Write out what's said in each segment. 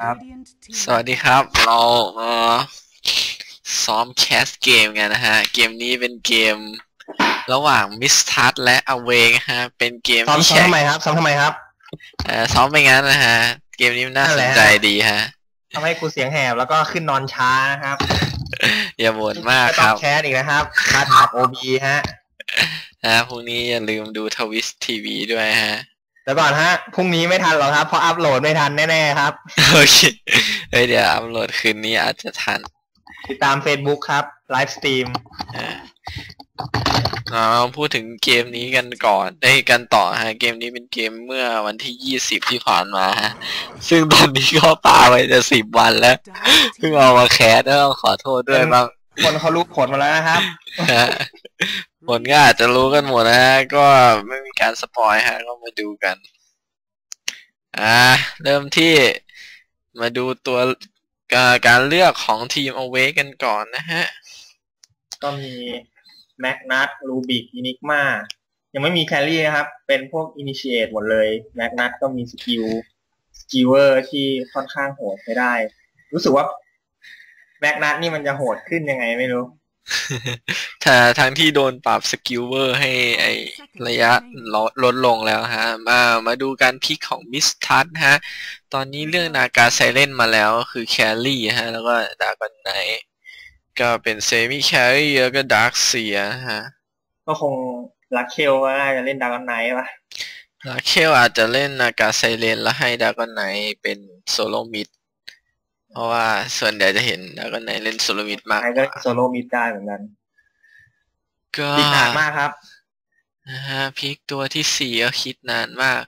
ครับ สวัสดีครับ เรามาซ้อมแคสเกมกันนะฮะ เกมนี้เป็นเกม ระหว่างมิสทัศและ a w a นะฮะ เป็นเกมซ้อมที่ซ้อมแข่งทำไมครับซ้อมทำไมครับเอ่อซ้อมไปงั้นนะฮะ เกมนี้มันน่านั่นสแหนละใจดีฮะทำให้กูเสียงแหบแล้วก็ขึ้นนอนช้านะครับ อย่าบ่นมากไม่คต้อรังบแคสอีกนะครับคัดอัพโอบีฮะ นะพรุ่งนี้อย่าลืมดูทวิสทีวีด้วยฮะ แล้วก่อนฮะพรุ่งนี้ไม่ทันหรอกครับเพราะอัพโหลดไม่ทันแน่ๆครับโอเคเฮ้ยเดี๋ยวอัพโหลดคืนนี้อาจจะทัน ติดตาม Facebook ครับ live stream อ่าเราพูดถึงเกมนี้กันก่อนได้ยกันต่อฮะ เกมนี้เป็นเกมเมื่อวันที่ยี่สิบที่ผ่านมาฮะซึ่งตอนนี้ก็ปาไปจะสิบวันแล้ว เพิ่งเอามา cast แล้วต้องขอโทษด้วยบ้าง คนเขารู้ผลมาแล้วนะครับฮะผลก็อาจจะรู้กันหมดนะฮะ ก็ไม่มีการสปอยฮะ ก็มาดูกัน อ่า เริ่มที่มาดูตัวการการเลือกของทีมเอาไว้กันก่อนนะฮะ ก็มีแมกนัทรูบิกอินิกมายังไม่มีแคลรี่นะครับ เป็นพวกอินิ i เ t e หมดเลยแมกนัทก็มีสกิลสกิลเวอร์ที่ค่อนข้างโหดใช้ได้ รู้สึกว่า Magnus นี่มันจะโหดขึ้นยังไงไม่รู้ถ้าทั้งที่โดนปรับ Skewer ให้ไอระยะลดลดลงแล้วฮะ มามาดูการ pick ของ MiTH.Trust ฮะ ตอนนี้เรื่อง Naga Siren มาแล้วก็คือ carry ฮะ แล้วก็ Dragon Knight ก็เป็น semi-carry แล้วก็ Dark Seer ฮะ ก็คงลักเคลก็น่าจะเล่น Dragon Knight ป่ะลาเคลอาจจะเล่น Naga Siren แล้วให้ Dragon Knightเป็นโซโลมิด เพราะว่าส่วนใหญ่จะเห็นดาร์กอนไนเล่นโซโลมิดมากไนก็โซโล่มิดได้เหมือนกันก็ดีนานมากครับนะฮะพิกตัวที่สี่ก็คิดนานมาก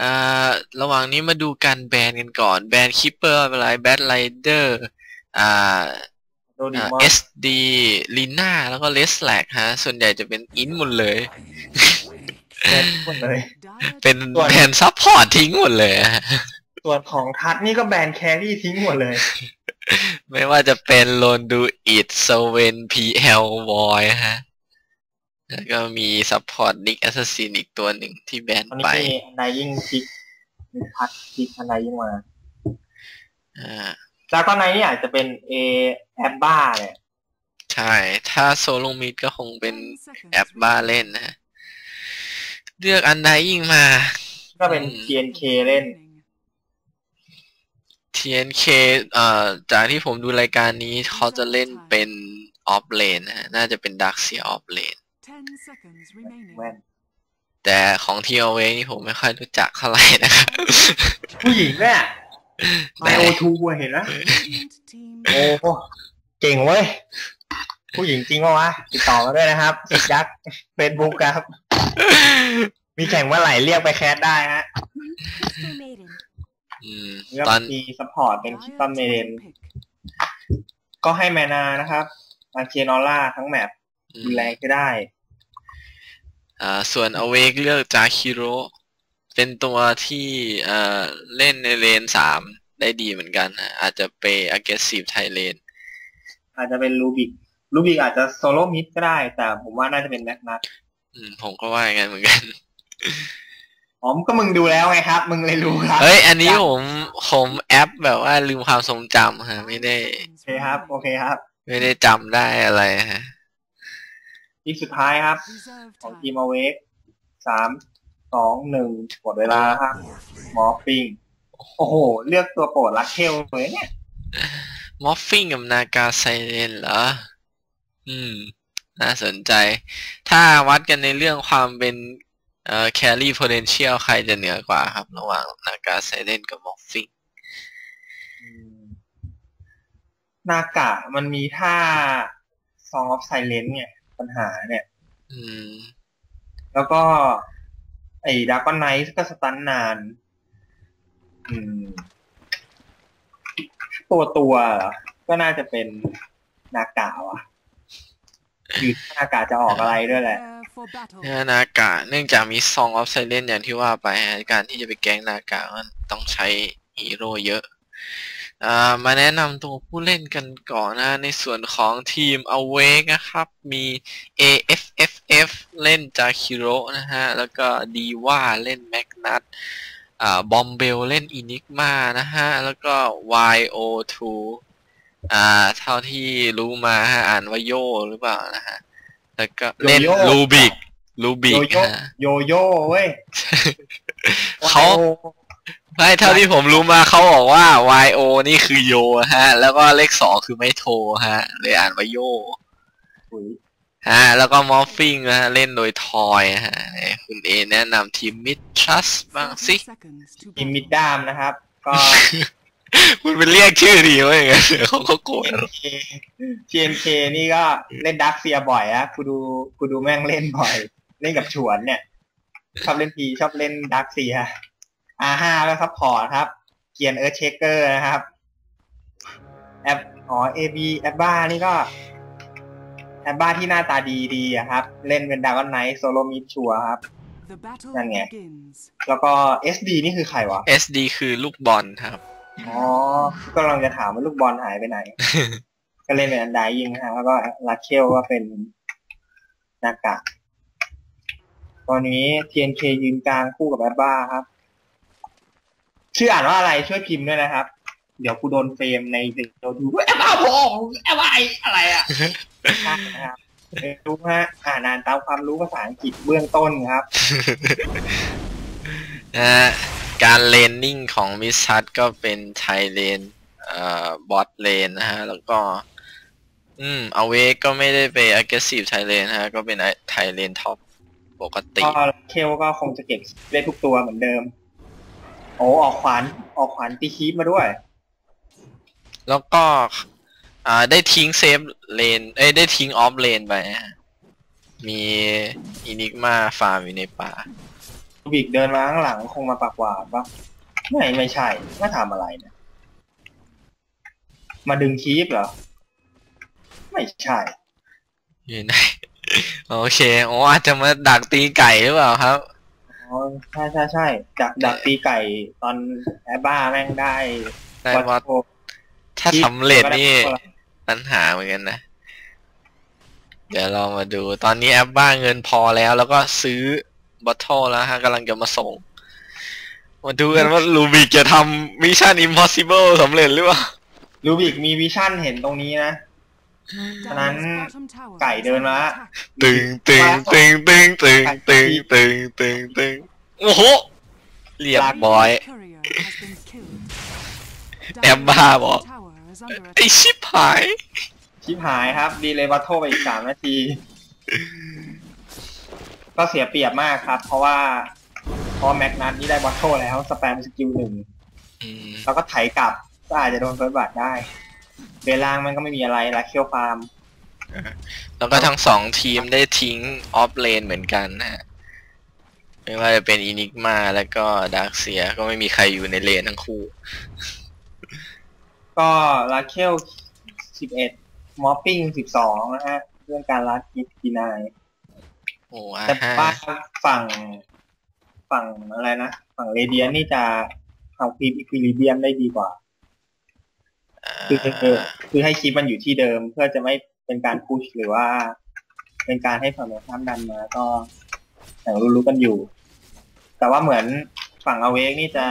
อ่าระหว่างนี้มาดูการแบนกันก่อน แบนคิปเปอร์อะไรแบทไลเดอร์อ่าโดดิมอนเอสดีลีน่าแล้วก็เลสแลกฮะ ส่วนใหญ่จะเป็นอินหมดเลยเล่นหมดเลยเป็นส่วนแบน support ทิ้งหมดเลยฮะ ส่วนของทัดนี่ก็แบน carry ทิ้งหมดเลย ไม่ว่าจะเป็น Lone Druid Sven PL Void ฮะ แล้วก็มี support Nyx Assassin อีกตัวหนึ่งที่แบนตอนนี้ไปมี Undying pick MiTH.Trust pick Undying มาอ่าแล้วก็ในนี่อาจจะเป็นเอแอปบ้าเนี่ยใช่ ถ้า solo mid ก็คงเป็นแอปบ้าเล่นนะฮะเลือก Undying มา ก็เป็นอืม TNK เล่น TNK เอ่อจากที่ผมดูรายการนี้เขาจะเล่นเป็น offlane นะฮะน่าจะเป็น Dark Seer offlane แว่นแต่ของทีม Awake นี่ผมไม่ค่อยรู้จักเท่าไหร่นะครับผู้หญิงเนี่ยไอแต่โอทูเห็นไหมโอ้โหเก่งเว้ย ผู้หญิงจริงปะวะ ติดต่อมาด้วยนะครับสิยักษ์เฟซบุ๊กครับ มีแข่งเมื่อไหร่เรียกไปแคสได้ฮะ อืมเลือกตอนมีซัพพอร์ตเป็นคิปตัมเมเดนก็ให้แมนานะครับอาเคียนอล่าทั้งแมปอืดูมแลก็ได้ อ่า ส่วนอเวกเลือกจาคิโรเป็นตัวที่เอ่อเล่นในเลนสามได้ดีเหมือนกันนะอาจจะไป aggressive tri-lane อาจจะเป็น Rubick Rubick อาจจะ solo mid ก็ได้ แต่ผมว่าน่าจะเป็น Magnusอืม ผมก็ว่าอย่างนั้นเหมือนกัน อ๋อก็มึงดูแล้วไงครับ มึงเลยรู้ครับเฮ้ย อันนี้ผมผมแอปแบบว่าลืมความทรงจำฮะ ไม่ได้โอเคครับ โอเคครับ ไม่ได้จำได้อะไรฮะทีสุดท้ายครับ ของทีม Awake สามสองหนึ่งหมดเวลาครับ Morphling โอ้โห เลือกตัวโปรดลักเคลเลยเนี่ย Morphling กับ Naga Siren เหรอ อืม น่าสนใจ ถ้าวัดกันในเรื่องความเป็น เอ่อ carry potential ใครจะเหนือกว่าครับ ระหว่าง Naga Siren กับ Morphling อืมนากะมันมีท่า Song of Silence เนี่ย ปัญหาเนี่ย อืม แล้วก็ ไอ้ดากอนไนท์ก็สตันนาน อืม ตัวตัวเหรอก็น่าจะเป็นนากะวะอยู่ที่นากะจะออกอะไรด้วยแหละเนี่นากะเนื่องจากมีซองออฟไซเลนอย่างที่ว่าไปการที่จะไปแก๊งนากะมันต้องใช้ฮีโร่เยอะมาแนะนำตัวผู้เล่นกันก่อนนะ ในส่วนของทีม Awake นะครับ มี AFFF เล่น Jakiro นะฮะ แล้วก็ดีว่าเล่น Magnus อ่าบอมเบลเล่น Enigma นะฮะ แล้วก็ YO2 อ่า เท่าที่รู้มาฮะ อ่านว่าโยหรือเปล่านะฮะ แล้วก็เล่นโยโย่ Rubick Rubick โยโย่ฮะ โยโย่เว้ยเขา ไม่เท่าที่ผมรู้มาเขาบอกว่า YO นี่คือโยฮะ แล้วก็เลขสองคือไม่โทรฮะ เลยอ่านว่าโยอุ๊ยฮะ แล้วก็ Morphling นะฮะ เล่นโดยทอยฮะไหนคุณเอแนะนำทีม MiTH.Trust บ้างสิทีม MiTH.Trust นะครับ ก็ คุณเป็นเรียกชื่อดีวะอย่างเงี้ยเดี๋ยวเขาก็โกรธ TNK TNK นี่ก็เล่น Dark Seer บ่อยอะกูดูกูดูแม่งเล่นบ่อย เล่นกับฉวนเนี่ย ชอบเล่นพีชอบเล่น Dark Seer R5 ก็ support ครับ เกียน Earthshaker นะครับ แอปอ๋อ AB แอปบ้านี่ก็ แอปบ้าที่หน้าตาดีดีๆอะครับ เล่นเป็น Dragon Knight solo mid ชัวร์ครับนั่นไง แล้วก็ SD นี่คือใครวะ SD คือลูกบอลครับ อ๋อก็กำลังจะถามว่าลูกบอลหายไปไหน ก็เล่นเป็นอันไดยิงฮะแล้วก็ลาเคลก็เป็นนากะตอนนี้ TNK ยืนกลางคู่กับแอบบ้าครับ ชื่ออ่านว่าอะไรช่วยพิมพ์ด้วยนะครับ เดี๋ยวกูโดนเฟรมในเดี๋ยวดูแอบบ้าพองแอปอะไรอะไรอะใช่นะครับเดี๋ยวดูฮะอ่านานตามความรู้ภาษาอังกฤษเบื้องต้นครับนะฮะ การ laning ของ MiTH.Trust ก็เป็น tri-lane เอ่อ bot lane นะฮะ แล้วก็ อืมเอาเวก็ไม่ได้ไป aggressive tri-lane ฮะ ก็เป็น tri-lane top ปกติ ก็เคลก็คงจะเก็บได้ทุกตัวเหมือนเดิม โอ้ออกขวานออกขวานตี creep มาด้วย แล้วก็ อ่าได้ทิ้ง safe lane เอ้ยได้ทิ้ง offlane ไปนะฮะมีอินิกมาฟาร์มอยู่ในป่า บิกเดินมาข้างหลังคงมาปากหวาดปะไม่ไม่ใช่มาทำอะไรเนี่ย มาดึงคีปเหรอ ไม่ใช่อยู่ไหนโอเคโอ้อาจจะมาดักตีไก่หรือเปล่าครับอ๋อใช่ใช่ใช่จากดักตีไก่ตอนแอบบ้าแม่งได้ได้วัดว่าโทถ้าสำเร็จนี่ก็ได้ปัญหาเหมือนกันนะ เดี๋ยวเรามาดู ตอนนี้แอปบ้าเงินพอแล้ว แล้วก็ซื้อ bottle แล้วฮะกำลังจะมาส่ง มาดูกันว่า Rubick จะทำ mission impossible สำเร็จหรือเปล่า Rubick มีวิชั่นเห็นตรงนี้นะ ฉะนั้น ไก่ไก่เดินเดินนมามาตึงตึงตึงตึงตึงตึงตึงตึงตึงโอ้โหเรียบร้อย แอแอมมบ้าบ้าบบออกกไอชิบหาย ชิบหายครับ ดีเลยวัตโทไปอีกสามนาที ก็เสียเปรียบมากครับ เพราะว่าเพราะแม็กนัทนี่ได้วัตโทแล้วสแปมสกิลหนึ่งอืมแล้วก็ไถกลับก็อาจจะโดนเฟิร์สบัตได้เบลล่างมันก็ไม่มีอะไรละเคียวฟาร์มแล้วก็ทั้งสองทีมได้ทิ้งออฟเลนเหมือนกันนะฮะไม่ว่าจะเป็นอินิกมาแล้วก็Dark Seer ก็ไม่มีใครอยู่ในเลนทั้งคู่ ก็ลาเคลสิบเอ็ด Morphling สิบสองนะฮะเรื่องการลัดกิฟตีนาย โอ้อาแต่ห้าว่าฝั่งฝั่งอะไรนะ ฝั่ง Radiant นี่จะทำ creep equilibrium ได้ดีกว่าคือคือคือให้ creep มันอยู่ที่เดิมเพื่อจะไม่เป็นการ push หรือว่า เป็นการให้ฝั่งตรงข้ามดันมาก็อย่างรู้ๆกันอยู่ แต่ว่าเหมือนฝั่งอเวกนี่จะ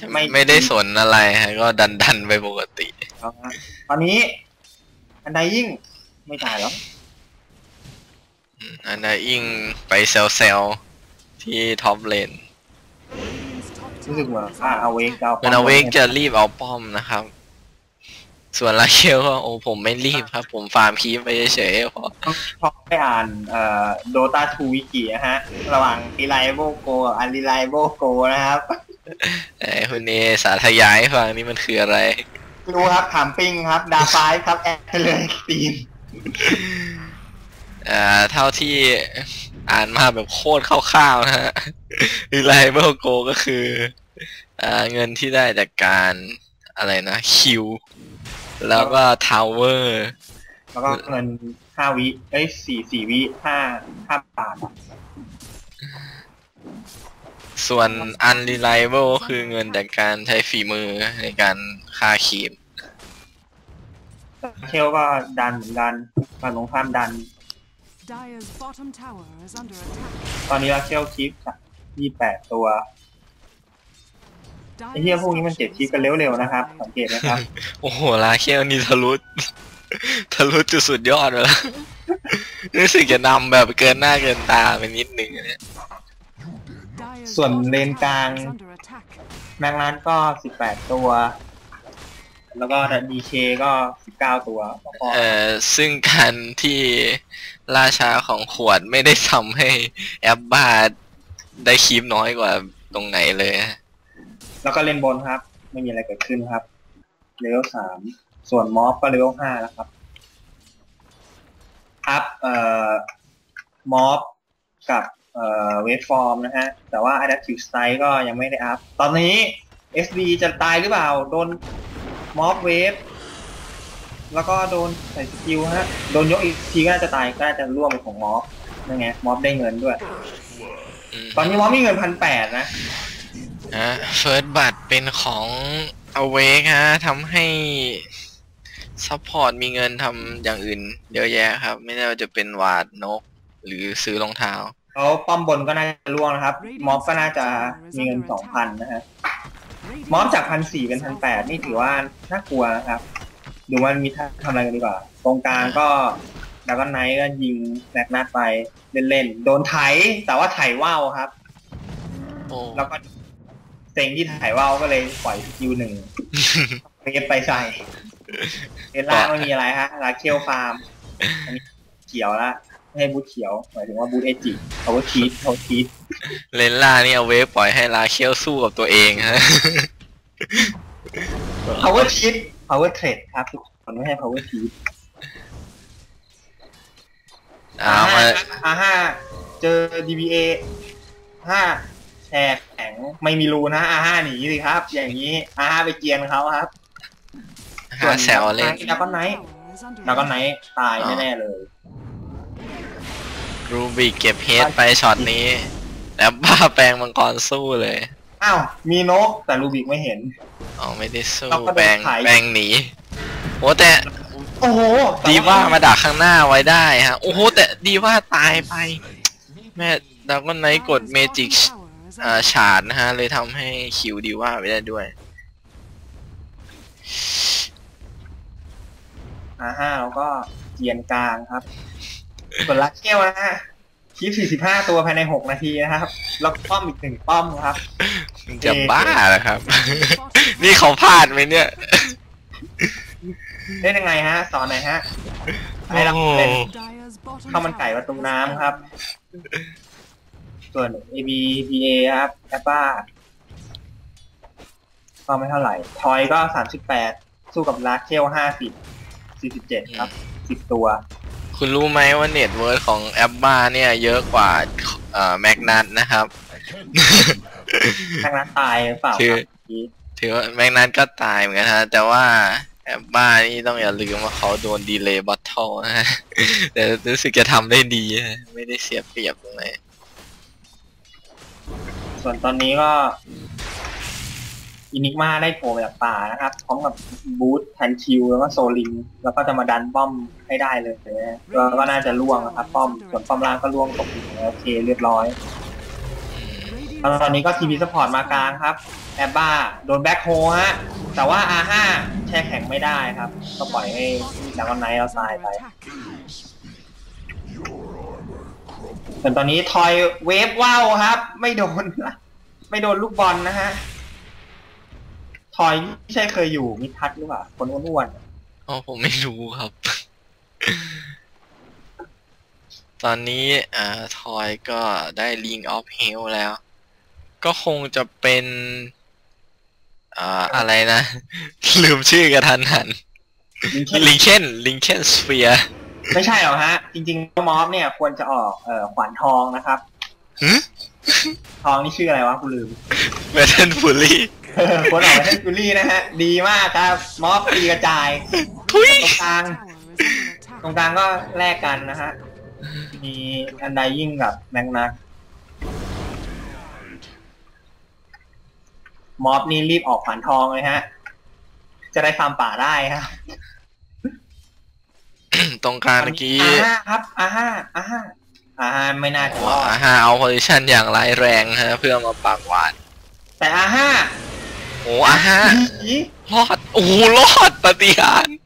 จะไม่ไม่ได้สนอะไรฮะ ก็ดันดันๆไปปกติเอาฮะตอนนี้อันใดยิ่งไม่ตายแล้วอืม อันนั้นอิงไปเซลเซลที่ท็อปเลนรู้สึกเหมือนว่าอเวกจะเอามันเอาเวกจะรีบเอาป้อมนะครับ ส่วนลาเคียวก็โอ้ผมไม่รีบครับ ผมฟาร์มคีฟไปเฉยๆพอชอบไปอ่านเอ่อโดตาทูวิกินะฮะ ระหว่าง reliable go กับ unreliable go นะครับไอ้คุณเอสาธยายให้ฟังนี่มันคืออะไรไม่รู้ครับถามปิ้งครับ ดาไฟครับ แอดไปเลยตีน อ่าเท่าที่อ่านมาแบบโคตรคร่าวๆนะฮะ reliable go ก็คืออ่าเงินที่ได้จากการอะไรนะคิว แล้วก็ทาวเวอร์แล้วก็เงินห้าวิเอ้ยสี่สี่วิห้าห้าบาทอะส่วน unreliable ก็คือเงินจากการใช้ฝีมือในการฆ่าคีมเชลก็ดันเหมือนกันฝั่งตรงข้ามดัน ตอนนี้เราเชลคลิปจากยี่แปดตัวไอ้เหี้ยพวกนี้มันเจ็บชีพกันเร็วๆนะครับสังเกตนะครับ โอ้โหลาเคียวนี่ทะลุทะลุจุดสุดยอดไปแล้วรู้สึกจะนำแบบเกินหน้าเกินตาไปนิดหนึ่งนะส่วนเลนกลางแมงนัทก็สิบแปดตัว แล้วก็ดีเคก็สิบเก้าตัวแล้วก็เอ่อซึ่งการที่ ราชาของขวดไม่ได้ทำให้แอปบาร์ได้คีมน้อยกว่าตรงไหนเลยฮะแล้วก็เลนบนครับ ไม่มีอะไรเกิดขึ้นครับเลเวลสามส่วนมอฟก็เลเวลห้าแล้วครับอัพเอ่อมอฟกับเอ่อเวทฟอร์มนะฮะ แต่ว่า Adaptive Style ก็ยังไม่ได้อัพ ตอนนี้ SD จะตายหรือเปล่า โดนมอฟเวฟ แล้วก็โดนใส่ skill ฮะ โดนยกอีกทีก็น่าจะตายก็น่าจะร่วงเป็นของ Morphนั่นไง Morph ได้เงินด้วยอืมตอนนี้ Morph มีเงินพันแปดนะฮะ first blood เป็นของ Awake ฮะทำให้ support มีเงินทำอย่างอื่นเยอะแยะครับ ไม่ว่าจะเป็นหวาดนก หรือซื้อรองเท้าแล้วป้อมบนก็น่าจะร่วงนะครับ Morph ก็น่าจะมีเงินสองพันนะฮะมอฟจากพันสี่เป็นพันแปดนี่ถือว่าน่ากลัวนะครับ ดูว่ามีท่าทำอะไรกันดีกว่า ตรงกลางก็ดากอนไนท์ก็ยิงแมกนัทไปเล่นๆ โดนไถ แต่ว่าไถว่าวครับ โอ้แล้วก็เซ็งที่ไถว่าวก็เลยปล่อยสกิลหนึ่งเรียบไปใส่เอล่างไม่มีอะไรฮะลาเคียวฟาร์มอันนี้เขียวละไม่ให้บูทเขียว หมายถึงว่าบูทเอจิเขาว่าชีตเขาชีตเลนล่านี่เอาเวฟปล่อยให้ลาเคียวสู้กับตัวเองฮะ power cheat power trade ครับทุกคนไม่ให้ power cheat เอามา อาห้าเจอ DBA ห้าแชร์แข็งไม่มีรูนะอาห้าหนีสิครับ อย่างนี้อาห้าไปเกียนเขาครับหาแซวเล่น ดากอนไนท์ดากอนไนท์ตายแน่ๆเลย รูบิกเก็บเฮดไปช็อตนี้ แล้วบ้าแปลงมังกรสู้เลย อ้าว มีนกแต่รูบิกไม่เห็น อ๋อไม่ได้สู้เราก็โดนแปลงไถแปลงหนีโอ้แต่โอ้โหดีว่ามาดักข้างหน้าไว้ได้ฮะโอ้โหแต่ดีว่าตายไป แม่ดาวก็ไนกดเมจิกอ่าฉาดนะฮะ เลยทำให้คิวดีว่าไปได้ด้วยอาห้าเราก็เกียนกลางครับส่วนลักเกี้ยวนะฮะ คีบ45ตัวภายใน6นาทีนะครับ แล้วก็ป้อมอีกหนึ่งป้อมครับจะบ้าเหรอครับ นี่เขาพลาดไหมเนี่ย เล่นยังไงฮะ สอนหน่อยฮะให้เราเป็นข้าข้าววมัมันนไก่ไก่ปประระตูตูน้ำน้ำคครัรับบส่วน A B B A ครับแอปป้าก็ไม่เท่าไหร่ ทอยก็38สู้กับลาเชล50 47ครับ10ตัว คุณรู้ไหมว่าเน็ตเวิร์ของแอปบ้าเนี่ย เยอะกว่าเอ่อแมกนัทนะครับทางนั้นตายหรือเปล่าคือครับถือว่าแมกนัทก็ตายเหมือนกันฮะ แต่ว่าแอปบ้านี่ต้องอย่าลืมว่าเขาโดนดีเลย์บัตเทิลนะฮะ แต่รู้สึกจะทำได้ดีฮะไม่ได้เสียเปรียบตรงไหนส่วนตอนนี้ก็ อินิกมาได้โผล่มาจากป่านะครับพร้อมกับบูธแทนคิวแล้วก็โซลิงแล้วก็จะมาดันป้อมให้ได้เลยแล้วก็น่าจะล่วงนะครับป้อมส่วนป้อมล่างก็ล่วงตกอยู่โอเคเรียบร้อยตอนนี้ก็ทีวีสปอร์ตมากลางครับแอบบ้าโดนแบ็คโฮฮะแต่ว่า R5 แช่แข็งไม่ได้ครับ ก็ปล่อยให้ดักอนไนท์เราตายไปส่วนตอนนี้ทอย wave ว่าวครับ ไม่โดน ไม่โดนลูกบอลนะฮะ ทอยไม่ใช่เคยอยู่มิดทัศน์หรือเปล่าคนอ้วนอ๋อผมไม่รู้ครับ ตอนนี้อ่าทอยก็ได้ Ring of Health แล้ว ก็คงจะเป็นอ่าอะไรนะ ลืมชื่อกระทันหัน ๆ Linken Linken's Sphereไม่ใช่หรอกฮะ จริงๆมอฟเนี่ยควรจะออกเอ่อขวานทองนะครับหึทองนี่ชื่ออะไรวะกูลืมเมทันฟูลี่เออ ควรออกมาให้จูลี่นะฮะ ดีมากครับ มอฟตีกระจายทุยตรงกลาง ตรงกลางก็แลกกันนะฮะ มีอันไดยิ่งกับแมงนักมอฟนี่รีบออกขวานทองเลยฮะ จะได้ฟาร์มป่าได้ครับตรงกลางเมื่อกี้อาห้าครับอาห้าอาห้าอาห้าไม่น่าจะรอดอาฮาเอาโพซิชันอย่างร้ายแรงฮะ เพื่อมาปากหวาน แต่อาห้า โอ้อาฮะอีรอด โอ้โหรอดปฏิหารย์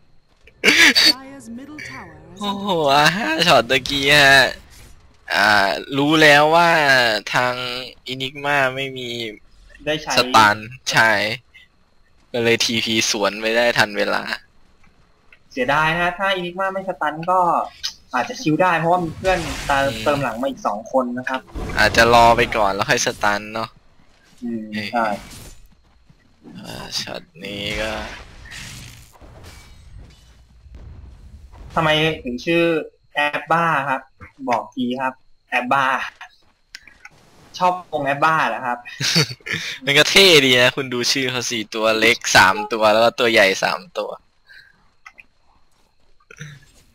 Dire's middle tower is โอ้โห under อาฮะช็อตตะกี้ฮะ อ่า รู้แล้วว่าทางอินิกมาไม่มีได้ใช้ stun ใช่ก็เลย TP สวนไม่ได้ทันเวลา เสียดายนะถ้า Enigma ไม่ stun ก็อาจจะ kill ได้เพราะว่ามีเพื่อนตาอืมเติมหลังมาอีกสองคนนะครับ อาจจะรอไปก่อนแล้วค่อย stun เนาะอืมเอ้ยใช่อ่า ช็อตนี้ก็ทำไมถึงชื่อแอปบ้าครับ บอกทีครับ แอปบ้า ชอบวงแอปบ้าเหรอครับ มันก็เท่ดีนะ คุณดูชื่อเขาสี่ตัวเล็กสามตัวแล้วก็ตัวใหญ่สามตัว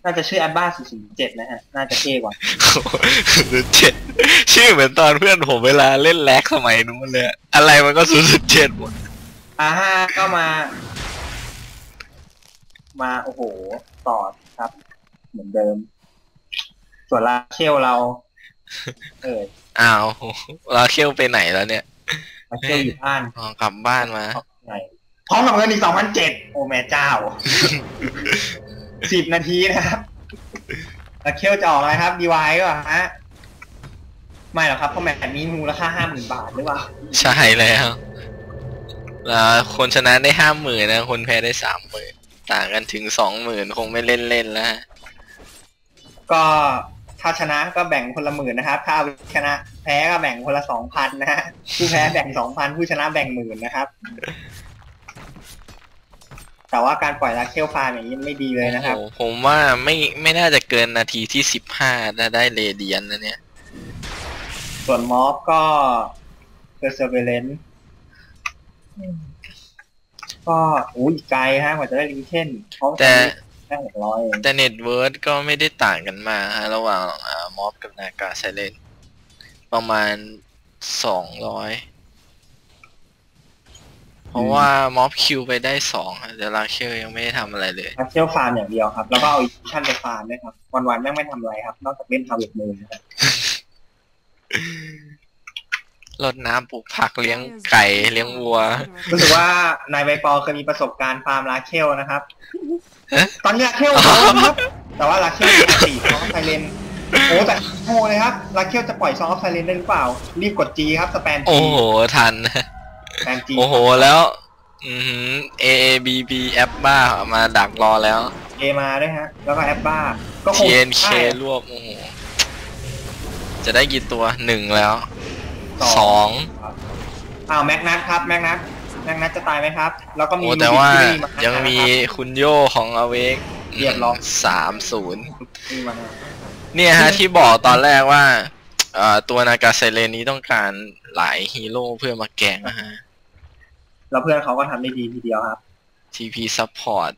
น่าจะชื่อแอปบ้า407นะฮะ น่าจะเท่กว่าศูนย์เจ็ดชื่อเหมือนตอนเพื่อนผมเวลาเล่นแล็กสมัยนู้นเลย อะอะไรมันก็ศูนย์เจ็ดหมด อาห้าก็มา มาโอ้โหต่อครับ เหมือนเดิม ส่วนลาเชลเรา เอออ้าวลาเคียวไปไหนแล้วเนี่ยลาเชลอยู่บ้านอ๋อกลับบ้านมาไหนพร้อมกับเงินอีกสองพันเจ็ดโอ้แม่เจ้าสิบนาทีนะครับลาเชลจะออกอะไรครับดีวายก็ฮะไม่หรอกครับเพราะแมตช์นี้มูลค่าห้าหมื่นบาทหรือเปล่า ใช่แล้ว แล้วคนชนะได้ห้าหมื่นนะ คนแพ้ได้สามหมื่นต่างกันถึงสองหมื่นคงไม่เล่นเล่นๆแล้วก็ถ้าชนะก็แบ่งคนละหมื่นนะครับ ถ้าชนะ แพ้ก็แบ่งคนละสองพันนะฮะผู้แพ้แบ่งสองพันผู้ชนะแบ่งหมื่นนะครับ แต่ว่าการปล่อยลาเคลฟาร์มอย่างนี้ไม่ดีเลยนะครับ โอ้โหผมว่าไม่ไม่น่าจะเกินนาทีที่สิบห้าจะได้เรเดียนนะเนี่ย ส่วนมอฟก็เพอร์เซเวเลน ก็อู้อีกไกลฮะกว่าจะได้ลิงเช่นเขาแต่ แค่หกร้อยเองแต่เน็ตเวิร์ดก็ไม่ได้ต่างกันมากฮะระหว่างอ่ามอฟกับนากาไซเลนประมาณสองร้อยเพราะว่ามอฟคิวไปได้สองอะแต่ลาเชลยังไม่ได้ทำอะไรเลยลาเคลฟาร์มอย่างเดียวครับ แล้วก็เอาอีกชั่นไปฟาร์มด้วยครับ วันๆแม่งไม่ทำอะไรครับ นอกจากเล่นทาวเวทมูนนะครับ รดน้ำปลูกผักเลี้ยงไก่เลี้ยงวัว รู้สึกว่านายใบปอเคยมีประสบการณ์ฟาร์มลาเคลนะครับฮะตอนนี้ลาเคลพร้อมครับ แต่ว่าลาเคลมีสี่ซองไซเลนโอ้แต่โง่เลยครับลาเคลจะปล่อยซองออฟไซเลนได้หรือเปล่า รีบกด G ครับสแปนโอ้ G โห ทันสแปน G โอ้โหแล้ว อือหือ A A B B แอปบ้ามาดักรอแล้วเอมาด้วยฮะ แล้วก็แอปบ้า ก็ค T ง N K รวบโอ้โหจะได้กี่ตัวหนึ่งแล้ว สองครับอ้าวแม็กนัทครับแม็กนัทแม็กนัทจะตายไหมครับ แล้วก็มีโอ้แต่ว่าลูบิกที่ไยังมีนะครับคุณโยของอเวกเรียบร้อยสามศูนย์มีมานะเนี่ยฮะที่บอกตอนแรกว่าเอ่อตัวนากาไซเลนนี้ต้องการหลายฮีโร่เพื่อมาแกงนะฮะ แล้วเพื่อนเขาก็ทำได้ดีทีเดียวครับ TP Support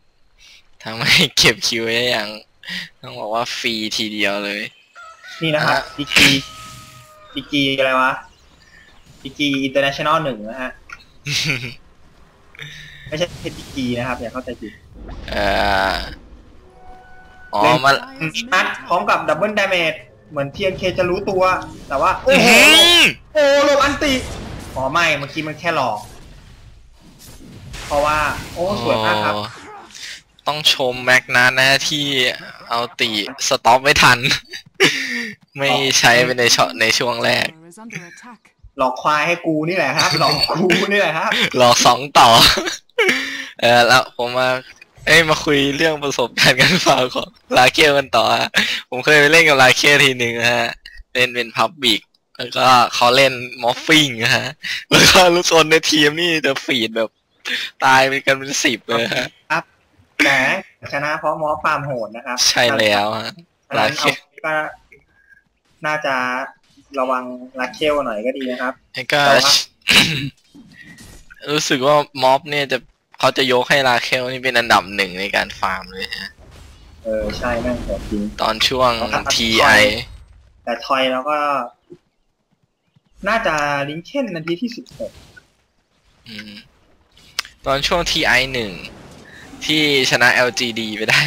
ทำให้เก็บคิวได้อย่าง ต้องบอกว่าฟรีทีเดียวเลย นี่นะครับอะดีกีดีกีอะไรวะ ดีกีอินเตอร์เนชั่นแนลหนึ่งนะฮะ ไม่ใช่ดีกีนะครับ อย่าเข้าใจผิดเอ่ออ๋อเล่นมานัดพร้อมกับดับเบิลดาเมจเหมือนเทียนเคจะรู้ตัว แต่ว่า โอ้อื้อโหหือโอ้โลบอันติอ๋อไม่เมื่อกี้มันแค่หลอก เพราะว่า โอ้สวยมากครับโอ้ต้องชมแม็กนัทนะที่เอาตีสต็อปไม่ทัน ไม่ใช้ไปในช็อตในช่วงแรก tower is under attack. หลอกควายให้กูนี่แหละครับ หลอกกูนี่แหละครับ หลอกสองต่อ เออแล้วผมมา เอ้ยมาคุยเรื่องประสบการณ์การฟาวของลาเคียกันต่อฮะผมเคยไปเล่นกับลาเคียทีหนึ่งนะฮะเล่นเป็น public แล้วก็เขาเล่น Morphling นะฮะ แล้วก็รู้คนในทีมนี่จะ feed แบบ ตายไปกันเป็นสิบเลยฮะแต่ชนะเพราะมอฟาร์มโหดนะครับ ใช่แล้วฮะฉะนั้นเอาก็น่าจะ ระวังลักเคลหน่อยก็ดีนะครับแล้วก็แต่ว่ารู้สึกว่าม็อบเนี่ยจะเขาจะยกให้ลาเคลนี่เป็นอันดับหนึ่งในการฟาร์มเลยฮะเออใช่แม่งโหดจริง ตอนช่วงเอาครับ TI แต่ทอยเราก็ น่าจะลิงเช่นนาทีที่สิบหกอืมตอนช่วง TI หนึ่งที่ชนะ LGD ไปได้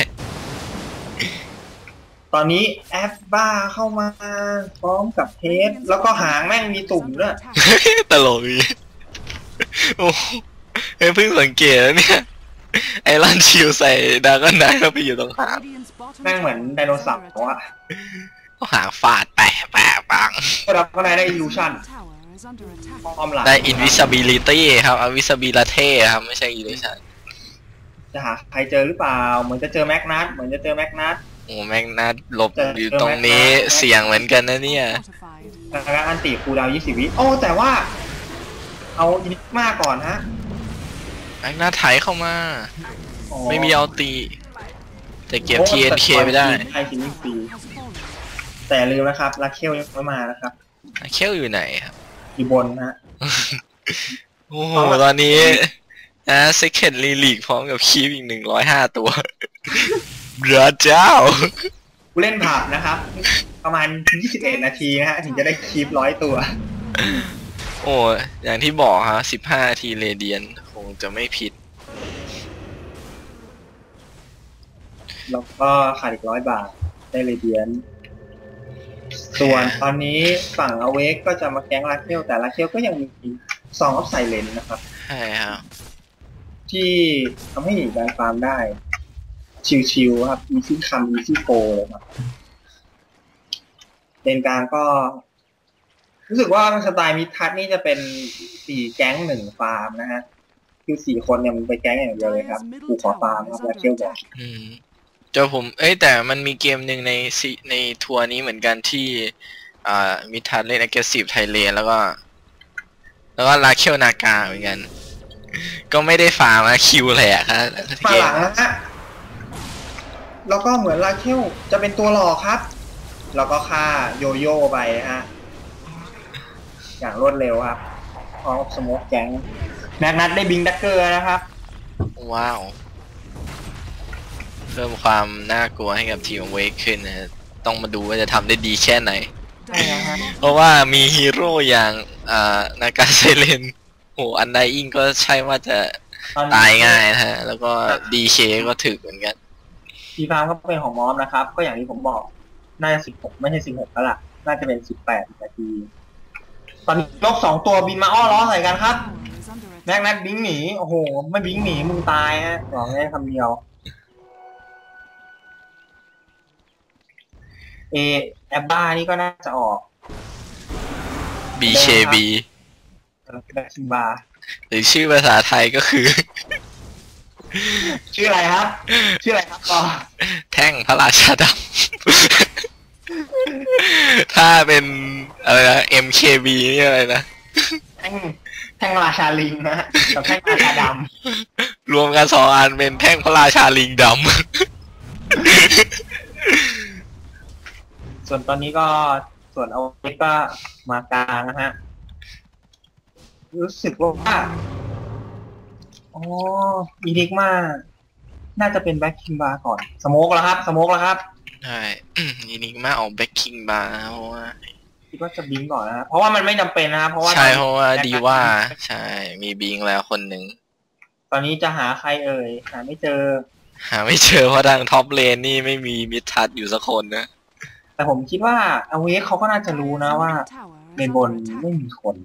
ตอนนี้แอปบ้าเข้ามาพร้อมกับเทสแล้วก็หางแม่งมีตุ่มด้วยตลกดีโอ้เฮ้ยเพิ่งสังเกตแล้วเนี่ย ไอรอนชิลใส่ดากอนไนท์เข้าไปอยู่ตรงหาง Radiant's bottom แม่งเหมือน tower ได is โนเสา under ร์อะ attack. หางฟาดแปะแปะปังเราก็ได้ได้ illusion Tower is under attack. ป้อมหลังได้ invisibility ครับ invisibility ครับ ไม่ใช่ illusion จะหาใครเจอหรือเปล่า เหมือนจะเจอแม็กนัทเหมือนจะเจอแม็กนัท โอ้แม่งน่าหลบอยู่ตรงนี้เสี่ยงเหมือนกันนะเนี่ย Fortified. แล้วก็อันติคูลดาวน์20วิโอ้แต่ว่า เอาอินิกมาก่อนฮะแม่งน่าไถเข้ามาอ๋อไม่มีเอาตีแต่เก็บ TNK ไม่ได้ใช่คินนิ่งฟรี Has fallen. แต่ลืมนะครับลาเคลยังไม่มานะครับเคลอยู่ไหนครับอยู่บนนะฮะโอ้โหตอนนี้นะ second league พร้อมกับคีบอีกหนึ่งร้อยห้าตัว พระเจ้าผู้เล่นผับนะครับ ประมาณ 21 นาทีนะฮะ ถึงจะได้คลิปร้อยตัว โอ้อย่างที่บอกฮะสิบห้าทีเรเดียนคงจะไม่ผิด แล้วก็ขาดอีกร้อยบาท ได้เลยเดียน ส่วนตอนนี้ฝั่งอเวกก็จะมาแก๊งลาเคลแต่ลาเคลก็ยังมีซองออฟไซเลนนะครับ ใช่ครับ ที่ทำให้หนีการฟาร์มได้ ชิวๆครับ มีซี่คำมีซี่โฟเลยครับเป็นกลางก็ รู้สึกว่าสไตล์มิดทัศน์นี่จะเป็นสี่แก๊งหนึ่งฟาร์มนะฮะ คือสี่คนเนี่ยมันไปแก๊งอย่างเดียวเลยครับกูขอฟาร์มครับแล้วเคียวบอกอืมเจอผม เอ้ยแต่มันมีเกมหนึ่งในซีในทัวร์นี้เหมือนกันที่ อ่ามิทันเล่น aggressive ไทยเลนแล้วก็ แล้วก็ลาเคียวนากาเหมือนกัน ก็ไม่ได้ฟาร์มนะคิวแหละครับมาหลังนะฮะ แล้วก็เหมือนลาเคียวจะเป็นตัวหลอกครับ แล้วก็ฆ่าโยโย่ไปนะฮะ อย่างรวดเร็วครับพร้อมกับ smoke gank Magnus ได้ Blink Dagger นะครับ ว้าว เพิ่มความน่ากลัวให้กับทีม Awake ขึ้นนะฮะต้องมาดูว่าจะทำได้ดีแค่ไหน ใช่นะฮะเพราะว่ามีฮีโร่อย่างอ่านากาเซเลนโหอันไดอิงก็ใช่ว่าจะตอนนี้ตายง่ายนะฮะ แล้วก็ดีเคก็ถึกเหมือนกัน ทีฟาร์มก็เป็นของมอสนะครับ ก็อย่างที่ผมบอก น่าจะสิบหกไม่ใช่สิบหกแล้วล่ะ น่าจะเป็นสิบแปดนาที ตอนนี้นกสองตัวบินมาอ้อล้อใส่กันครับ Tower is under แม็ก attack. นัทบิงหนี โอ้โห ไม่บิงหนีมึงตายฮะบอกได้คำเดียว เอแอบบ้านี่ก็น่าจะออก BKB แบ็คซิมบาหรือชื่อภาษาไทยก็คือ ชื่ออะไรครับ ชื่ออะไรครับต่อแท่งพระราชาดำ ถ้าเป็นอะไรนะ MKB นี่อะไรนะ แท่งแท่งราชาลิงนะฮะกับแท่งราชาดรวมกันสองอันเป็นแท่งพระราชาลิงดำส่วนตอนนี้ก็ส่วนเอาเล็กก็มากลางนะฮะ รู้สึกว่า อ๋ออีเด็กมาน่าจะเป็นแบ็คคิมบาก่อน สโมกแล้วครับ สโมกแล้วครับำใช่ อีนิกมาออกแบ็คคิงบาร์เพราะว่าคิดว่าจะบิงก่อนนะฮะเพราะว่ามันไม่จำเป็นนะครับเพราะว่าใช่ตอนนี้เพราะว่าดีว่า ใช่ มีบิงแล้วคนหนึ่งตอนนี้จะหาใครเอ่ย หาไม่เจอ หาไม่เจอเพราะทางท็อปเลนนี่ไม่มีมิดทัชอยู่สักคนนะ แต่ผมคิดว่าเอาเวกเขาก็น่าจะรู้นะว่า Tower ใน is บน under ไม่ attack. มีคน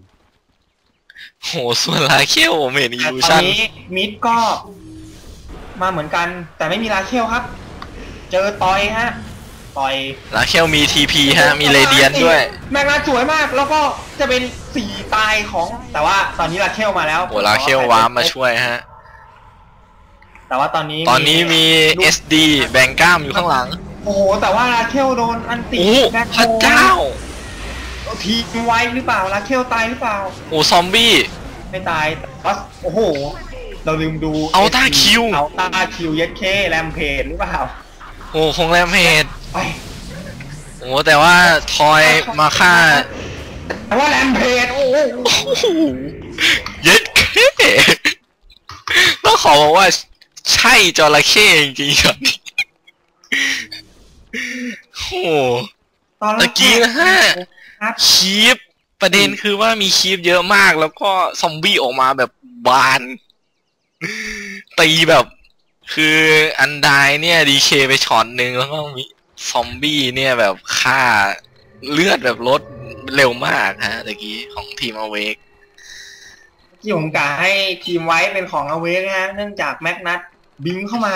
โหส่วนลาเคียวผมเห็นอีแต่ลูตอนชั่นนี้มิดก็มาเหมือนกัน แต่ไม่มีลาเคียวครับ เจอต่อยฮะต่อยลาเคียวมีทีพีฮะ มีเรเดียนด้วย แมกนาสวยมาก แล้วก็จะเป็นสี่ตายของ แต่ว่าตอนนี้ลาเคียวมาแล้วโหลาเคียววาร์ปมาช่วยฮะ แต่ว่าตอนนี้ตอนนี้มี SD แบงก้ามอยู่ข้างหลัง โอ้โหแต่ว่าลาเคียวโดนอันติโอ้แบ็คพระเจ้า ทีมไว้หรือเปล่าลาเคียวตายหรือเปล่า โอ้ซอมบี้ ไม่ตายแต่ว่าโอ้โห เราลืมดูเอาต้าคิวเอาตาคิวเย็ดเคแรมเพจหรือเปล่าโอ้คงแรมเฮดไปโอ้แต่ว่าทอยมาฆ่าแต่ว่าแรมเพจโอ้โหโอ้โหเย็ดเคต้องขอบอกว่า ใช่จระเข้จริงๆครับนี่โอ้โหตอนแรตะกี้นะฮะ ครับคีปประเด็นคือว่ามีคีปเยอะมาก แล้วก็ซอมบี้ออกมาแบบบานตีแบบคืออันไดเนี่ยดีเคไปช็อตหนึ่งแล้วก็มีซอมบี้เนี่ยแบบฆ่าเลือดแบบลดเร็วมากฮะตะกี้ของทีมอเวกที่ผมกะให้ทีมไว้เป็นของอเวกนะฮะเนื่องจากแม็กนัทบิงเข้ามา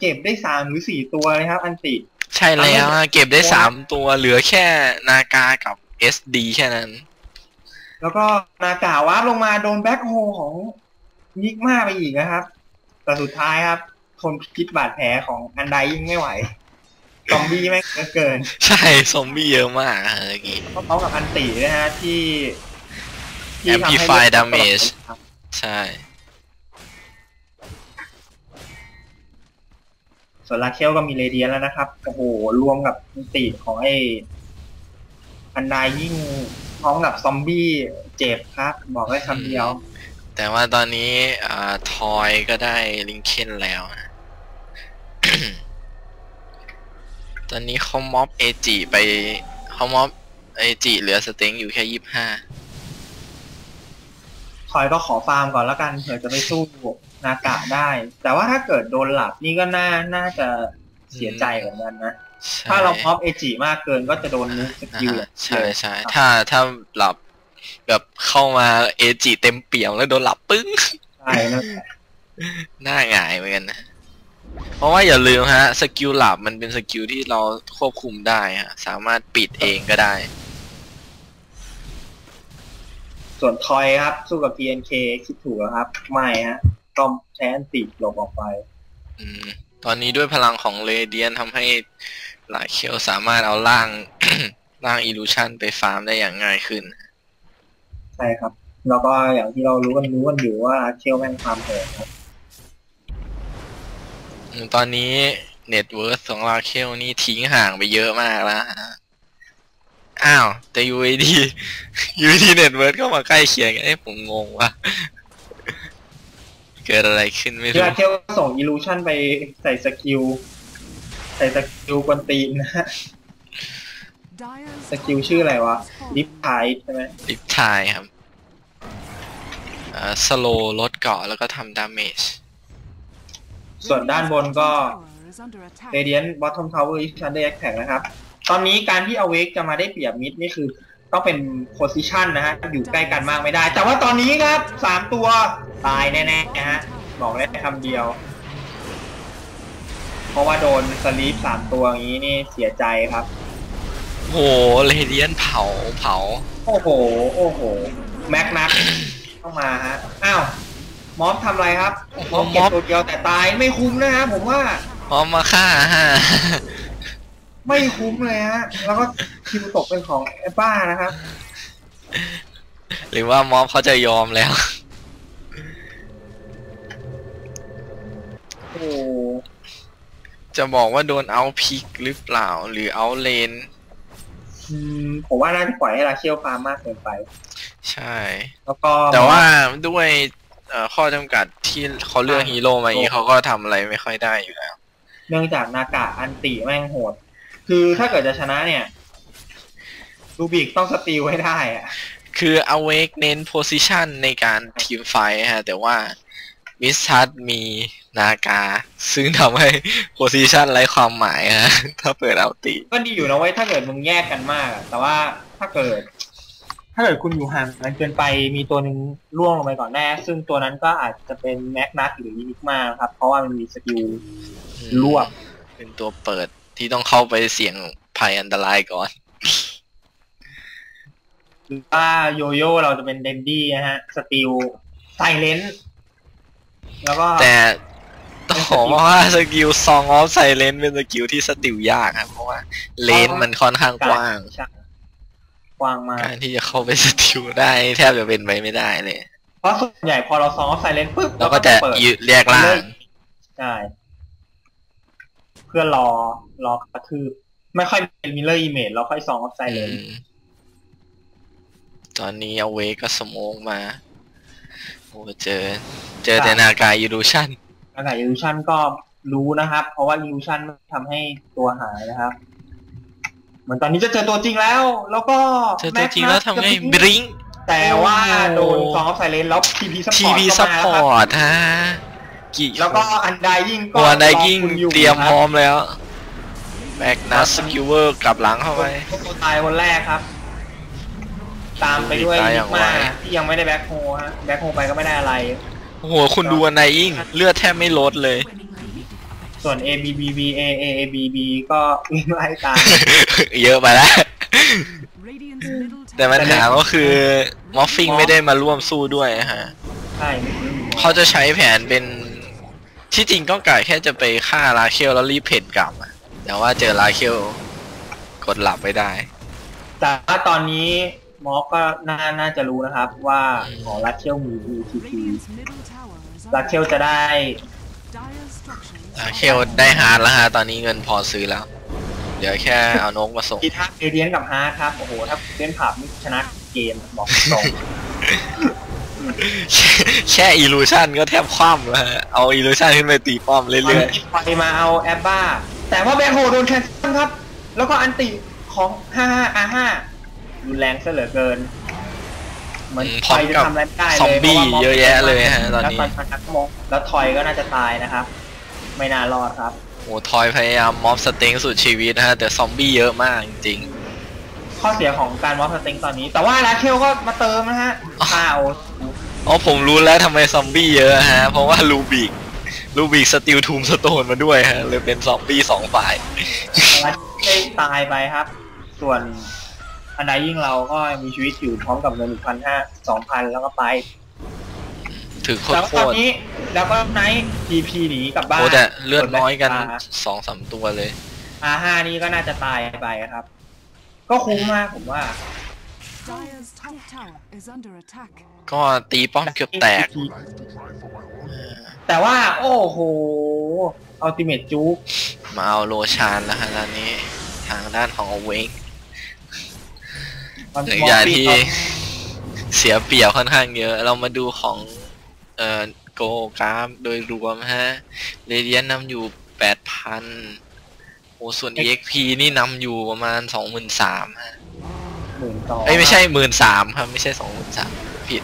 เก็บได้สามหรือสี่ตัวเลยครับ อันติ ใช่แล้วอะเก็บได้สามตัวเหลือแค่นากากับ SD แค่นั้น แล้วก็นากาวาร์ปลงมาโดนแบ็คโฮของนิกมาไปอีกนะครับ แต่สุดท้ายครับ ทนพิษบาดแผลของอันไดยิ่งไม่ไหว ซอมบี้แม่งเยอะเกิน ใช่ ซอมบี้เยอะมากอะเมื่อกี้เพราะเขากับอันตินะฮะที่ที่ทำให้ Amplify damage ใช่ ส่วนลาเคลก็มีเรเดียนแล้วนะครับ โอ้โห รวมกับอันติของไอ้ อันไดยิ่งพร้อมกับซอมบี้เจ็บครับ บอกได้คำเดียว แต่ว่าตอนนี้อ่าทอยก็ได้ลิงเคนแล้วนะ ตอนนี้เขาม็อบเอจิไปเขาม็อบเอจิเหลือสเต็งอยู่แค่ยี่ห้าทอยก็ขอฟาร์มก่อนแล้วกันเผื่อจะไปสู้นากะได้ แต่ว่าถ้าเกิดโดนหลับนี่ก็น่าน่าจะเสียใจเหมือนกันนะ ถ้าเราพอปเอจิมากเกินก็จะโดนนุกสกิลอ่าใช่ใช่ถ้าถ้าหลับแบบเข้ามา agi เต็มเปี่ยมแล้วโดนหลับปึ้งใช่นะหน้าหงายเหมือนกันนะเพราะว่าอย่าลืมฮะ skill หลับมันเป็น skill ที่เราควบคุมได้ฮะสามารถปิดเองก็ได้ ส่วนทอยครับ สู้กับ PNK คิดถูกแล้วครับ ไม่ฮะก็ใช้ ulti หลบออกไป อืม ตอนนี้ด้วยพลังของ Radiance ทำให้ หลายเคียวสามารถเอาร่าง ร่างอิลูชันไปฟาร์มได้อย่างง่ายขึ้น ใช่ครับ แล้วก็อย่างที่เรารู้กันรู้กันอยู่ว่าเชลแม่งความโหดครับอืมตอนนี้เน็ตเวิร์สของลาเคลนี่ทิ้งห่างไปเยอะมากแล้วฮะอ้าว แต่ UAD UAD เน็ตเวิร์สก็มาใกล้เคียงกันเอ้ยผมงงว่ะเกิดอะไรขึ้นไม่คือรู้อาเชลส่ง illusion ไปใส่สกิลใส่สกิลกวนตีนนะฮะ Dire's สกิลชื่ออะไรวะ top Rip Tide ใช่ไหม Rip Tide ครับอ่า slow ลดเกราะแล้วก็ทำ damage ส่วนด้านบนก็ tower is under attack. Radiant bottom tower is under attack นะครับ ตอนนี้การที่ Awake จะมาได้เปรียบมิดนี่คือต้องเป็น position นะฮะ อยู่ใกล้กันมากไม่ได้ แต่ว่าตอนนี้ครับสามตัวตายแน่ๆนะฮะ บอกได้คำเดียว เพราะว่าโดนสลีปสามตัวอย่างนี้นี่เสียใจครับ โหเรเดียนเผาเผา โอ้โห โอ้โห แม็กนัทเข้ามาฮะ อ้าวมอสทำอะไรครับมอสเก็บตัวเดียวแต่ตายไม่คุ้มนะฮะผมว่าพร้อมมาฆ่าฮะ ไม่คุ้มเลยฮะ แล้วก็คิวตกเป็นของแอปป้านะครับ หรือว่ามอบเขาจะยอมแล้ว โอ้ จะบอกว่าโดน outpick หรือเปล่า หรือ outlane อืมผมว่าน่าจะปล่อยให้ลาเคียวฟาร์มมากเกินไป ใช่ แล้วก็แต่ว่าด้วยเอ่อข้อจำกัดที่เขาเลือกฮีโร่มาอย่างนี้เขาก็ทำอะไรไม่ค่อยได้อยู่แล้ว เนื่องจาก Naga ulti แม่งโหด คือถ้าเกิดจะชนะเนี่ยRubick ต้อง steal ให้ได้อะคือ Awake เน้น position ในการ teamfight ฮะ แต่ว่า MiTH.Trust มี Naga ซึ่งทำให้ position ไร้ความหมายฮะถ้าเปิด ultiก็ดีอยู่นะเว้ยถ้าเกิดมึงแยกกันมากอะแต่ว่าถ้าเกิด ถ้าเกิดคุณอยู่ห่างกันเกินไปมีตัวหนึ่งร่วงลงไปก่อนแน่ ซึ่งตัวนั้นก็อาจจะเป็น Magnus หรือ Enigma ครับ เพราะว่ามันมีสกิลรวบเป็นตัวเปิดที่ต้องเข้าไปเสี่ยงภัยอันตรายก่อนหรือว่าโยโย่เราจะเป็น Dendi นะฮะ steal Siren แล้วก็แต่ต้องบอกว่าสกิล Song of Siren เป็นสกิลที่ steal ยากครับเพราะว่า range มันค่อนข้างกว้างใช่กว้างมากการที่จะเข้าไป steal ได้แทบจะเป็นไปไม่ได้เลย เพราะส่วนใหญ่พอเรา Song Siren ปุ๊บแล้วก็จะเปิดยืดแยกร่างใช่เพื่อรอรอกระทืบไม่ค่อยเป็นมิลเลอร์อิเมจเราค่อยซ้อมไซเลนอืมตอนนี้เอาเวก็สโมองมา โอ้เจอ เจอแต่นากายูดูชันอากาศอิลูชันก็รู้นะครับ เพราะว่าอิลูชันทำให้ตัวหายนะครับเหมือนตอนนี้จะเจอตัวจริงแล้ว แล้วก็เจอตัวจริงแล้วทำไงบริงแต่ว่าโอ้โดนซ้อมไซเลนแล้วทีพีซัพพทีอร์ตวีก็ซัพมาพแล้วอครับร์ตฮะกี่แล้วก็อันไดยิ่งก็ตัวไดกิ้งอคุณอยู่เตรียมคพบร้อมแล้วแบกนัสสกิลเวอร์กลับหลังเข้าไปตัวตายคนแรกครับ ตามไปด้วยตายอนิย่างกมาไวที่ยังไม่ได้แบ็คโฮฮะแบ็คโฮไปก็ไม่ได้อะไรโอ้โหคุณดูอันไนอิงเลือดแทบไม่ลดเลย ส่วน A B B B A A A B B ก็วิ่งไล่ตามเยอะไปแล้ว Radiant's middle แต่ปัญ tower หาก็คือมอฟฟิงไม่ได้มาร่วมสู้ด้วยฮะใช่ไม่รู้เขาจะใช้แผนเป็นที่จริงก็กะแค่จะไปฆ่าราเคลแล้วรีบเพจกลับอะแต่ว่าเจอราเคลกดหลับไม่ได้ แต่ว่าตอนนี้ มอสก็น่าน่าจะรู้นะครับ ว่าของรัชเชลมี ETP Radiant's middle tower is รัช under เชลจะได้ dire structures. ราเคลได้ฮาร์ดแล้วฮะตอนนี้เงินพอซื้อแล้ว เดี๋ยวแค่เอานกมาส่งกีทักเอเดียนกับฮาร์ดครับโอ้โหถ้าเล่นผับนี่ชนะเกมบอกตรงแค่อีลูชันก็แทบคว่ำแล้วฮะเอาอีลูชันขึ้นไปตีป้อมมันเรื่อยไปมาเอาแอปบ้า แต่ว่าแบ็คโฮโดนแคนเซิลครับ แล้วก็อันติของ 55 R5 รุนแรงซะเหลือเกิน เหมือนอืมทอยจะทำอะไรไม่ได้เลยซอมบี้พราว่าเยอะแยะเลยฮะตอนนี้แล้วตอนนักมองแล้วทอยก็น่าจะตายนะครับ ไม่น่ารอดครับๆโอ้ทอยพยายาม morph strength สุดชีวิตนะฮะแต่ซอมบี้เยอะมากจริงข้อเสียของการ morph strength ตอนนี้ แต่ว่าลาเคลก็มาเติมนะฮะข้าวๆอ๋อผมรู้แล้วทำไมซอมบี้เยอะฮะ เพราะว่า Rubick Rubick steal Tombstone มาด้วยฮะเลยเป็นซอมบี้สองฝ่ายลาได้ตายไปครับ ส่วน Undying เราก็ยังมีชีวิตอยู่พร้อมกับเงินหนึ่งพันห้าสองพันแล้วก็ไปถือโคแต่ตรว่าโคตอนตรนี้แล้วก็ไนท์ทีพีหนีกลับบ้านโอ้แต่เลือดน้อยกันส่วสองสามตัวเลย อาห้านี่ก็น่าจะตายไปครับ ก็คุ้มมากผมว่า Dire's top tower is under attack. ก็ตีป้อมเกือบแตก แต่ว่า โอ้โหอัลติเมทจู๊กมาเอาโลชานแล้วฮะตอนนี้ ทางด้านของเวง มันหนึ่งอย่างที่เสียเปรียบค่อนข้างเยอะ เรามาดูของเอ่อโกกราฟโดยรวมฮะเรเดียนนำอยู่แปดพันโอ้ส่วน EXP นี่นำอยู่ประมาณสองหมื่นสามฮะหมื่นสองเอ้ยไม่ใช่หมื่นสามครับไม่ใช่สองหมื่นสามผิด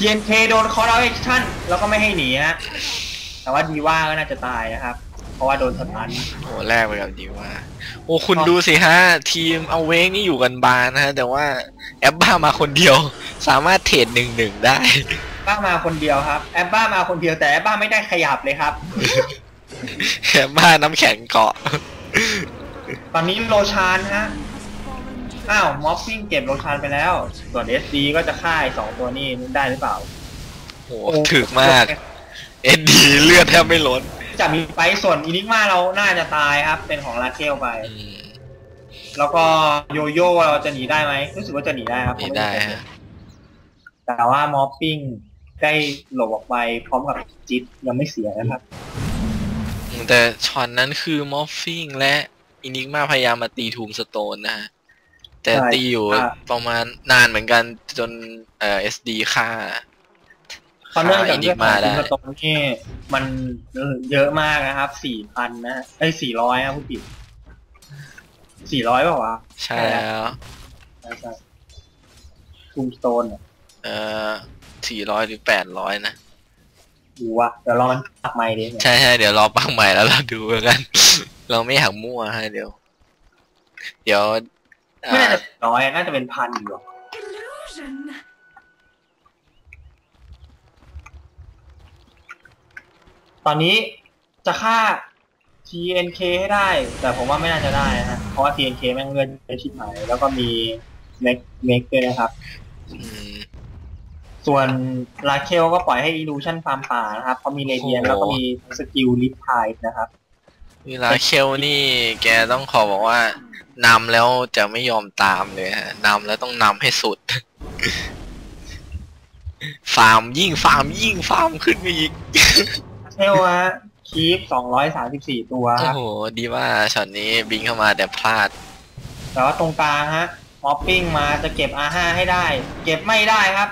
เยนเคโดนคอร์ดเอาเอ็กชั่นแล้วก็ไม่ให้หนีฮะแต่ว่าดีว่าก็น่าจะตายนะครับ เพราะว่าโดนสตันโอ้แรกไปกับดีว่าโอ้คุณดูสิฮะ ทีม Awake นี่อยู่กันบานนะฮะ แต่ว่าแอปบ้ามาคนเดียว สามารถ trade หนึ่งหนึ่งได้บ้ามาคนเดียวครับ แอปบ้ามาคนเดียวแต่แอปบ้าไม่ได้ขยับเลยครับแอปบ้าน้ำแข็งเกาะ ตอนนี้โลชานฮะ Has fallen to the อ้าว Morphling เก็บ Roshan ไปแล้ว ส่วน SD ก็จะฆ่าอีกสองตัวนี้ได้หรือเปล่าโอ้ถึกมากเอ็ดดีเลือดแทบไม่ลด จะมีไปส่วน Enigma เราน่าจะตายครับ เป็นของลาเคลไป อืมแล้วก็โยโย่เราจะหนีได้ไหมรู้สึกว่าจะหนีได้ครับหนีได้ฮะแต่ว่า Morphling ได้หลบออกไปพร้อมกับ Aegis ยังไม่เสียนะครับ แต่ช็อตนั้นคือ Morphling และ Enigma พยายามมาตี tombstone นะฮะแต่ใช่ตีอยู่อ่าประมาณนานเหมือนกันจนเอ่อ SD ค่าเพราะเนื่องจากอินิเรื่อกงขมาองได้คุณตรงนี่มันเยอะมากนะครับสี่พันนะไอ้สี่ร้อยนะผู้ผิดสี่ร้อยเปล่าวะใช่แล้วใช่ใช่ทูมสโตนเอ่อสี่ร้อยหรือแปดร้อยนะดูวะเดี๋ยวลองมันตักไม้ดิเนี่ยใช่ใช่เดี๋ยวรอปังใหม่แล้วเราดูกัน เราไม่อยากมั่วฮะเดี๋ยว เดี๋ยวไม่น่าอ่าจะร้อยน่าจะเป็นพันอยู่หรอก illusion. ตอนนี้จะฆ่า TNK ให้ได้ แต่ผมว่าไม่น่าจะได้นะฮะเพราะว่า TNK แม่งเลื่อนไปชิบหาย แล้วก็มี Mek Mek ด้วยนะครับ อืม ส่วนลาเคลก็ปล่อยให้ Illusion ฟาร์มป่านะครับเขามี Radiance โอ้โห แล้วก็มีสกิล Rip Tide นะครับ เวลาเคลนี่แกต้องขอบอกว่านำแล้วจะไม่ยอมตามเลยฮะนำแล้วต้องนำให้สุด ฟาร์มยิ่งฟาร์มยิ่งฟาร์มขึ้นไปอีก เทลฮะคีฟ234ตัวคโอ้รับโห ดีว่าช็อตนี้บิงเข้ามาแต่พลาด แต่ว่าตรงกลางฮะมอปปิ้งมาจะเก็บ R5 ให้ได้ เก็บไม่ได้ครับ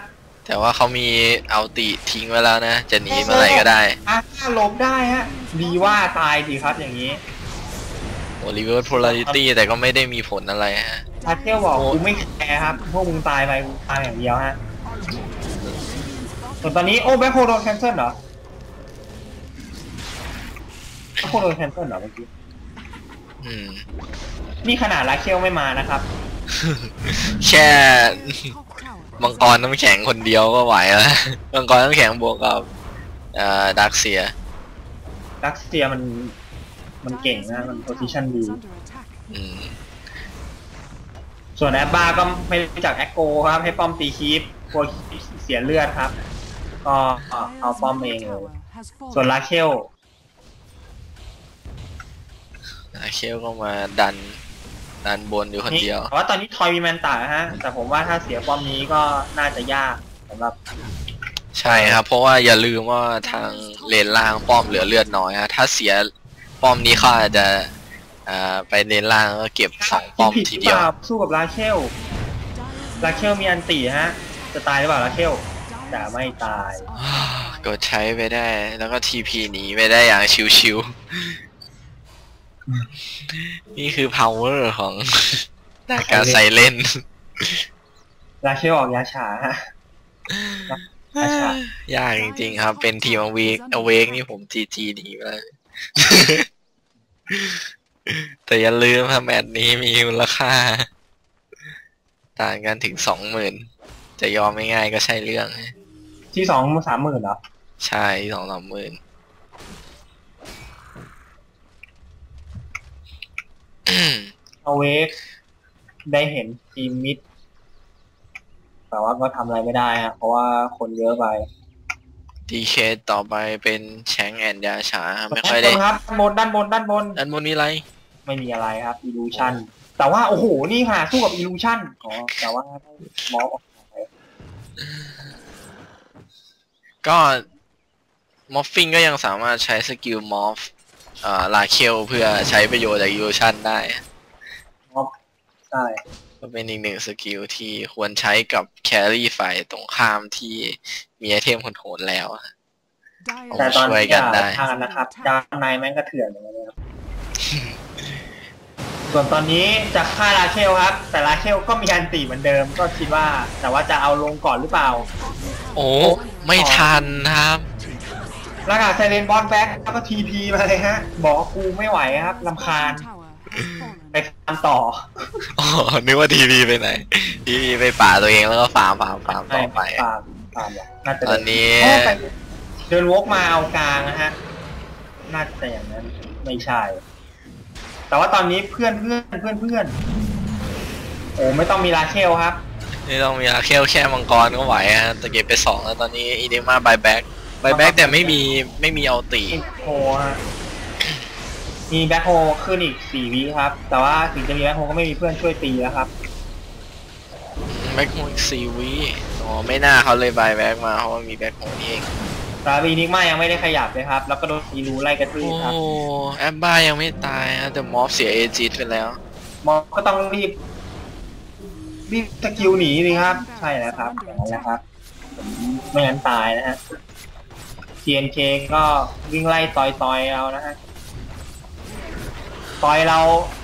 แต่ว่าเขามีเอาติทิ้งไว้แล้วนะ จะหนีเมื่อไหร่ก็ได้ R5 หลบได้ฮะ ดีว่าตายดีครับอย่างนี้โอ้ Reverse Polarity แต่ก็ไม่ได้มีผลอะไรฮะลาเคลบอกโอ้กูไม่แคร์ครับ พวกมึงตายไปกูตายอย่างเดียวฮะส่วนตอนนี้โอ้ Black Hole โดน cancel เหรอ Black Hole โดน cancel เหรอเมื่อกี้ อืม นี่ขนาดลาเคลไม่มานะครับ แค่ top tower มังกรน้ำแข็งคนเดียวก็ไหวแล้ว มังกรน้ำแข็งบวกกับเอ่อดักเซียรัสเซียมัน มันเก่งนะ มันโพซิชันดี is under attack. อืม ส่วนแอปบ้าก็ไม่รู้จักแอคโกครับ ให้ป้อมตีคีปกลัวคีปเสียเลือดครับ ก็เอาเอา Dire's ป้อม middle เองเลย tower has ส่วน fallen. ลาเคล อาเคลก็มาดันดันบนอยู่คนเดียวแต่ว่าตอนนี้ทอยมีแมนตาฮะ แต่ผมว่าถ้าเสียป้อมนี้ก็น่าจะยากสำหรับ ใช่ครับ เพราะว่าอย่าลืมว่าทางเลนล่างป้อมเหลือเลือดน้อยฮะถ้าเสียป้อมนี้เขาอาจจะอ่าไปเลนล่างแล้วก็เก็บสองป้อมผิดทีหรือเดียวเปล่าสู้กับลาเคล Dire's ลาเคลมีอันตีฮะ จะตายหรือเปล่าลาเคลแต่ไม่ตายกดใช้ไปได้แล้วก็ทีพีหนีไปได้อย่างชิวๆ นี่คือ power ของนาการไซเลนลาเคลออกยาฉาฮะยาฉายากจริงๆครับ เป็นทีมอเวกอเวกนี่ผมจีจีหนีไปแล้วแต่อย่าลืมครับแมตช์นี้มีมูลค่า ต่างกันถึงสองหมื่นจะยอมไม่ง่ายก็ใช่เรื่อง ที่สองสามหมื่นเหรอ ใช่สองสามหมื่น เอาเวกได้เห็นทีมมิด แต่ว่าก็ทำอะไรไม่ได้ฮะเพราะว่าคนเยอะไปดีเคต่อไปเป็นแชงแอนยาชาครับไม่ค่อยได้ด้านบนครับด้านบนด้านบนด้านบนอันบนนี้ไรไม่มีอะไรครับ illusion แต่ว่าโอ้โหนี่ค่ะสู้กับ illusion อ๋อแต่ว่าได้มอฟออกไปก็มอฟฟิงก็ยังสามารถใช้สกิลมอฟอ่าลาเคลเพื่อใช้ประโยชน์จากยูชันได้มอฟใช่ก็เป็นอีกหนึ่งสกิลที่ควรใช้กับแครี่ฝ่ายตรงข้ามที่มีไอเทมโหดๆแล้ว Dire's แต่ตอนช่วยนี้กันได้ทางนะครับดาวในแม่งก็เถื่อนอย่างนี้ยครับส่วนตอนนี้จะฆ่าลาเคลครับ แต่ลาเคลก็มีอันตีเหมือนเดิม ก็คิดว่า แต่ว่าจะเอาลงก่อนหรือเปล่า โอ้ไม่ทันครับแล้วก็ไซเลนบอลแบ็กแล้วก็ทีพีมาเลยฮะ บอกว่ากูไม่ไหวครับลำคาญ tower has fallen. ไปฟาร์มต่ออ๋อนึกว่าทีวีไปไหนทีวีไปป่าตัวเองแล้วก็ฟาร์มฟาร์มฟาร์มต่อไป ฟาร์มฟาร์มเหรอน่าจะตอนนี้โอ้ไปเดินวกมาเอากลางนะฮะ น่าจะอย่างนั้นไม่ใช่ แต่ว่าตอนนี้เพื่อนเพื่อนเพื่อนเพื่อนโอ้ไม่ต้องมีลาเคลครับ นี่ต้องมีอาเคลแค่มังกรก็ไหวฮะแต่เก็บไปสองแล้วตอนนี้อีเดมาบายแบ็กบายแบ็กแต่ไม่มีไม่มีเอาตีมีแบ็คโฮฮะ มีแบ็คโฮขึ้นอีกสี่วิครับ แต่ว่าถึงจะมีแบ็คโฮก็ไม่มีเพื่อนช่วยตีแล้วครับแบ็กโฮอีกสี่วิอ๋อไม่น่าเขาเลยบายแบ็กมาเพราะว่ามีแบ็กโฮนี่เองแต่วีนิกมายังไม่ได้ขยับเลยครับ แล้วก็โดนอีรูไล่กระทืบโอ้ครับ แอมบ้ายังไม่ตายฮะแต่มอฟเสียเอจิตไปแล้ว มองก็ต้องรีบ รีบสกิลหนีสิครับ ใช่แล้วครับอย่างนั้นแหละครับผมไม่งั้นตายนะฮะ TNK ก็วิ่งไล่ต่อยต่อยๆเรานะฮะ ต่อยเรา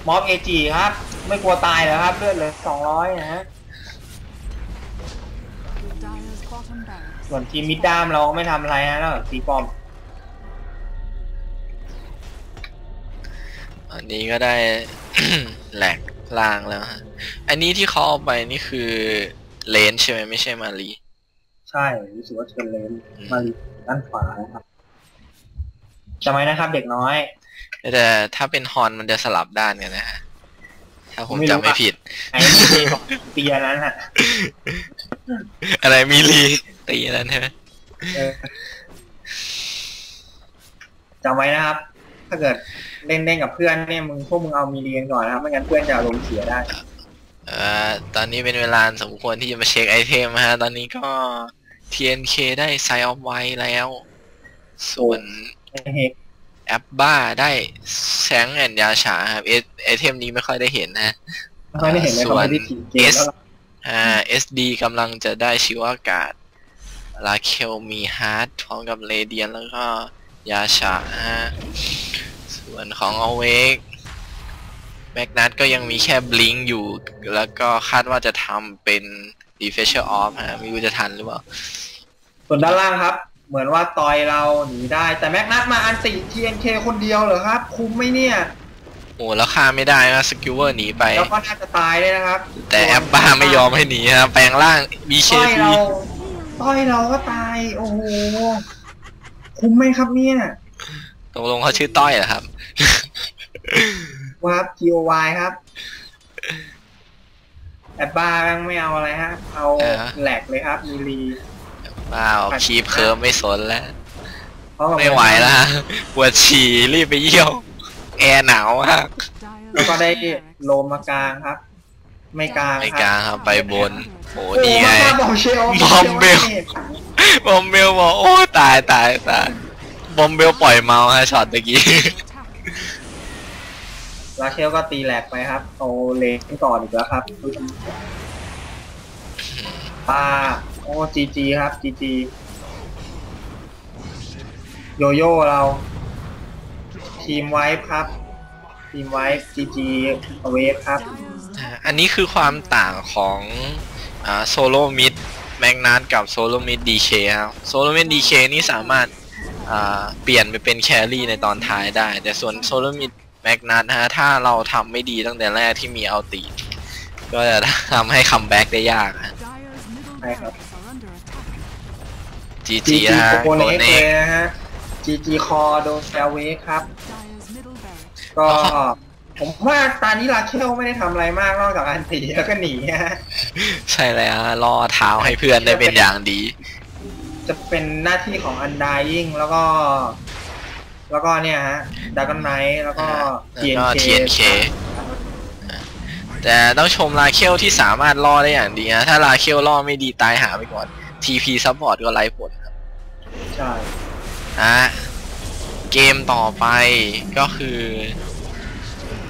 มอบเอจีครับ ไม่กลัวตายเหรอครับ เลือดเหลือสองร้อยนะฮะ Dire's bottom barracks ส่วนทีมมิดดามเราก็ไม่ทำอะไรนะนอกจากตีป้อม อันนี้ก็ได้ แหลกล่างแล้วฮะ อันนี้ที่เขาเอาไปนี่คือเลนใช่ไหมไม่ใช่มารีใช่รู้สึกว่าจะเป็นเลนมาด้านขวานะครับจำไว้นะครับเด็กน้อย แต่ถ้าเป็นฮอนมันจะสลับด้านกันนะฮะถ้าผมไม่รู้จำไม่อะผิด ไอ้ที่เจของเตียนั้นฮะอะไรมีรีตีนั่นใช่ไหมเออจำไว้นะครับ ถ้าเกิดเล่นเล่นกับเพื่อนเนี่ยมึงพวกมึงเอามีเรียนก่อนนะครับไม่งั้นเพื่อนจะอารมณ์เสียได้ เอ่อตอนนี้เป็นเวลาสมควรที่จะมาเช็คไอเทมฮะ ตอนนี้ก็ TNK ได้ไซออฟไว้แล้ว ส่วนเฮก แอปบ้าได้แสงแอนยาฉาครับเอไอเทมนี้ไม่ค่อยได้เห็นนะ ไม่ได้เห็นในคอมเมดี้ทีเกมแล้วล่ะอ่า SD กำลังจะได้ชิวอากาศลาเคลมี Heart พร้อมกับ Radiance แล้วก็ Yasha ฮะส่วนของ Awake Magnus ก็ยังมีแค่ blink อยู่ แล้วก็คาดว่าจะทำเป็น d e f a c i a l off ฮะไม่รู้จะทันหรือเปล่า ส่วนด้านล่างครับ เหมือนว่าตอยเราหนีได้ แต่ Magnus มา ulti TNK คนเดียวเหรอครับ คุ้มไหมเนี่ยโอ้แล้วฆ่าไม่ได้นะ Skewer หนีไป แล้วก็น่าจะตายด้วยนะครับแต่แอปบ้าไม่ยอมให้หนีฮะแปลงร่างต้อย BKB เราต้อยเราก็ตาย โอ้โหคุ้มไหมครับเนี่ยตกลงเขาชื่อต้อยเหรอครับ ว่าครับ GOY ครับแอปบ้าแม่งไม่เอาอะไรฮะ เอาเออ แหลกเลยครับมีรี ว้าวคีบเคิร์มไม่สนแล้วเพราะว่าไม่ไหวแล้วฮะปวดฉี่รีบไปเยี่ยว แอร์หนาวมากแล้วก็ได้โลมมากลางครับ ไม่กลางไม่ครับกลางครับไปบนโอ้โอ้นี่ไงมาบอมเชลบอมเบลบอมเบลบอกโอ้ตายตายตายบอมเบลปล่อยเมาส์ฮะช็อตตะกี้ลาเชลก็ตีแหลกไปครับโอเลนก่อนอีกแล้วครับป้า โอ้จีจีครับจีจีโยโย่เรา team wipe ครับ team wipe GG wave ครับอันนี้คือความต่างของอ่า solo mid Magnus กับ solo mid DK ครับ solo mid DK นี่สามารถอ่าเปลี่ยนไปเป็น carry ในตอนท้ายได้ แต่ส่วน solo mid Magnus ฮะถ้าเราทำไม่ดีตั้งแต่แรกที่มีเอาตีก็จะทำให้ comeback ได้ยากฮะ Dire's middle Hey, barracks are under attack. จีจีจีจีฮะโคโกเนเนกเลยนะฮะจีจีคอโดนแซลเวฟครับ Dyer's middle barracks. ก็ ผมว่าตอนนี้ลาเชลไม่ได้ทำอะไรมากนอกจากอันตีแล้วก็หนีฮะ ใช่แล้วฮะล่อเท้าให้เพื่อนได้เป็นอย่างดี จะเป็นหน้าที่ของอันดายิ่งแล้วก็ แล้วก็เนี่ยฮะดากอนไนท์แล้วก็ แล้วก็ TNK TNK แต่ต้องชมลาเคลที่สามารถล่อได้อย่างดีนะถ้าลาเคลล่อไม่ดีตายหาไปก่อน TP support ก็ไร้ผลครับใช่อะเกมต่อไปก็คือ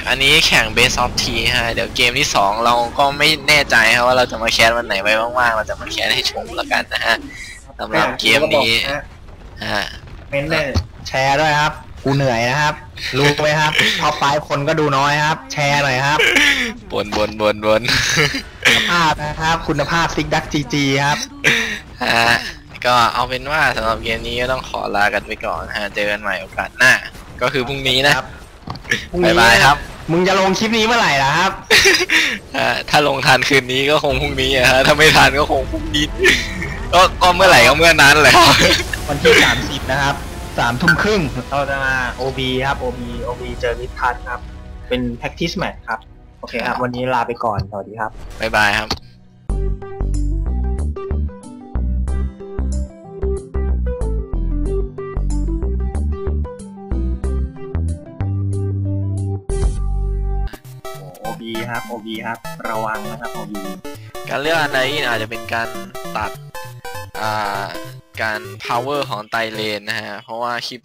อันนี้แข่ง Best of T ฮะ เดี๋ยวเกมที่ 2 เราก็ไม่แน่ใจครับว่าเราจะมาแคสวันไหนไว้ว่างๆ เราจะมาแคสให้ชมแล้วกันนะฮะสำหรับเกมนี้ก็บอกฮะฮะเม้นเลยแชร์ด้วยครับ กูเหนื่อยนะครับ รู้ไหมครับท็อปไฟคนก็ดูน้อยครับ แชร์หน่อยครับบนบนบนบนภาพนะครับ คุณภาพซิกดักจีจีครับฮะก็เอาเป็นว่าสำหรับเกมนี้ก็ต้องขอลากันไปก่อนฮะเจอกันใหม่โอกาสหน้า ก็คือพรุ่งนี้นะครับพรุ่งนี้บ๊ายบายครับ มึงจะลงคลิปนี้เมื่อไหร่ล่ะครับฮะถ้าลงทันคืนนี้ก็คงพรุ่งนี้อะฮะถ้าไม่ทันก็คงพรุ่งนี้ ก็ก็เมื่อไหร่ก็เมื่อนั้นแหละ วันที่ 30 นะครับ สามทุ่มครึ่งเราจะมา OB ครับ OB OB เจอนิทัศน์ครับ เป็น practice match ครับ โอเคครับ วันนี้ลาไปก่อน สวัสดีครับ บ๊ายบายครับ OB ครับ OB ครับ ระวังนะครับ OB การเลือกอันไหนอาจจะเป็นการตัดอ่าการ power ของไตรเลนนะฮะ เพราะว่าคิป